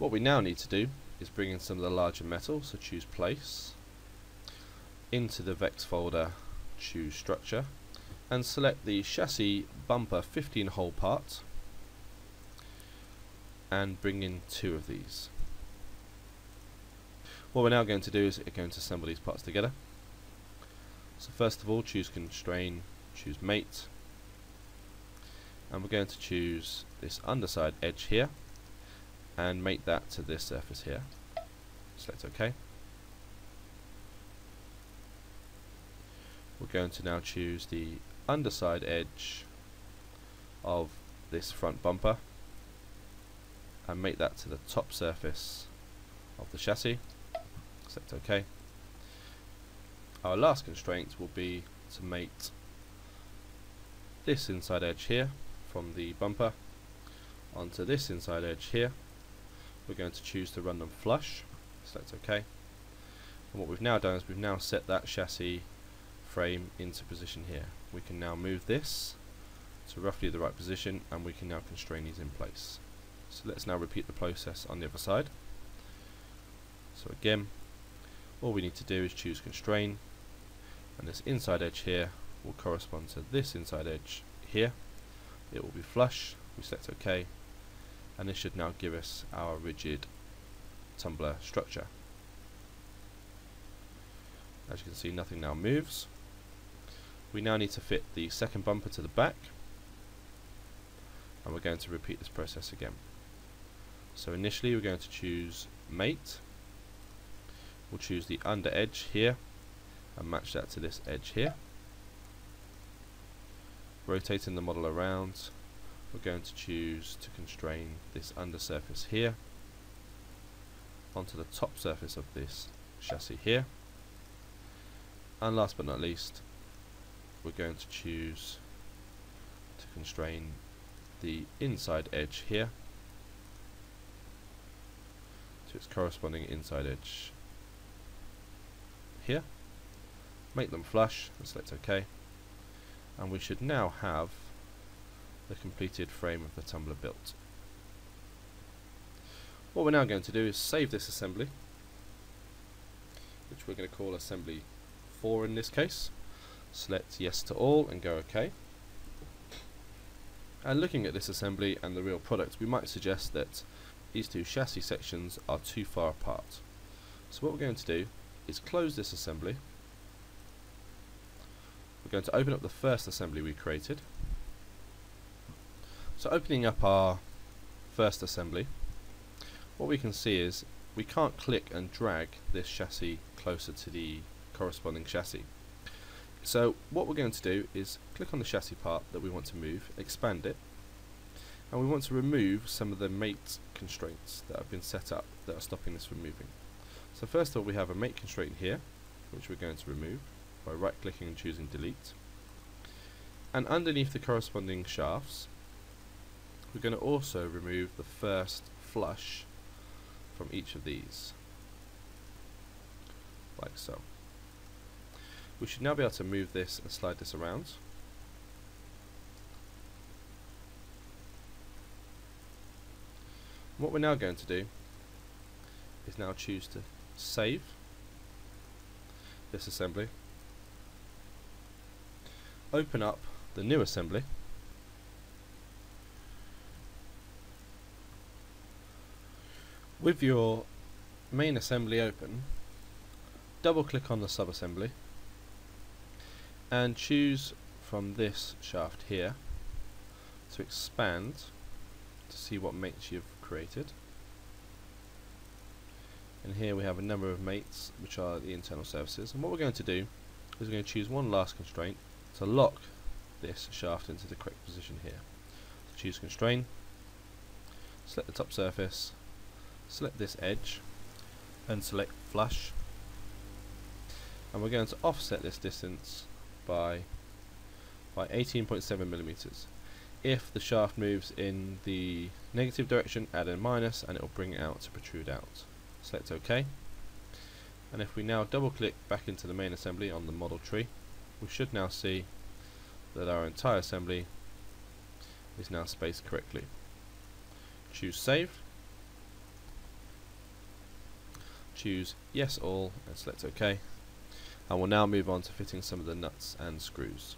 What we now need to do is bring in some of the larger metal, so choose place, into the Vex folder, choose structure, and select the chassis bumper 15 hole part, and bring in two of these. What we're now going to do is we're going to assemble these parts together. So first of all choose constrain, choose mate, and we're going to choose this underside edge here and mate that to this surface here. Select OK. We're going to now choose the underside edge of this front bumper and mate that to the top surface of the chassis. Select OK. Our last constraint will be to mate this inside edge here from the bumper onto this inside edge here. We're going to choose to run them flush, select OK. And what we've now done is we've now set that chassis frame into position here. We can now move this to roughly the right position and we can now constrain these in place. So let's now repeat the process on the other side. So again, all we need to do is choose constrain and this inside edge here will correspond to this inside edge here it will be flush we select OK and this should now give us our rigid tumbler structure. As you can see nothing now moves. We now need to fit the second bumper to the back and we're going to repeat this process again. So initially we're going to choose mate. We'll choose the under edge here and match that to this edge here. Rotating the model around we're going to choose to constrain this undersurface here onto the top surface of this chassis here. And last but not least we're going to choose to constrain the inside edge here to its corresponding inside edge here. Make them flush and select OK and we should now have the completed frame of the tumbler built. What we're now going to do is save this assembly which we're going to call assembly 4 in this case. Select yes to all and go OK. And looking at this assembly and the real product we might suggest that these two chassis sections are too far apart. So what we're going to do is close this assembly we're going to open up the first assembly we created. So opening up our first assembly, what we can see is we can't click and drag this chassis closer to the corresponding chassis. So what we're going to do is click on the chassis part that we want to move, expand it, and we want to remove some of the mate constraints that have been set up that are stopping this from moving. So first of all we have a mate constraint here, which we're going to remove by right clicking and choosing delete and underneath the corresponding shafts we're going to also remove the first flush from each of these. Like so. We should now be able to move this and slide this around. What we're now going to do is now choose to save this assembly open up the new assembly with your main assembly open double click on the sub-assembly and choose from this shaft here to expand to see what mates you've created and here we have a number of mates which are the internal surfaces and what we're going to do is we're going to choose one last constraint to lock this shaft into the correct position here. So choose constrain, select the top surface, select this edge and select flush and we're going to offset this distance by by 18.7 millimeters. If the shaft moves in the negative direction, add a minus and it will bring it out to protrude out. Select OK. And if we now double click back into the main assembly on the model tree, we should now see that our entire assembly is now spaced correctly. Choose save choose yes all and select OK and we'll now move on to fitting some of the nuts and screws.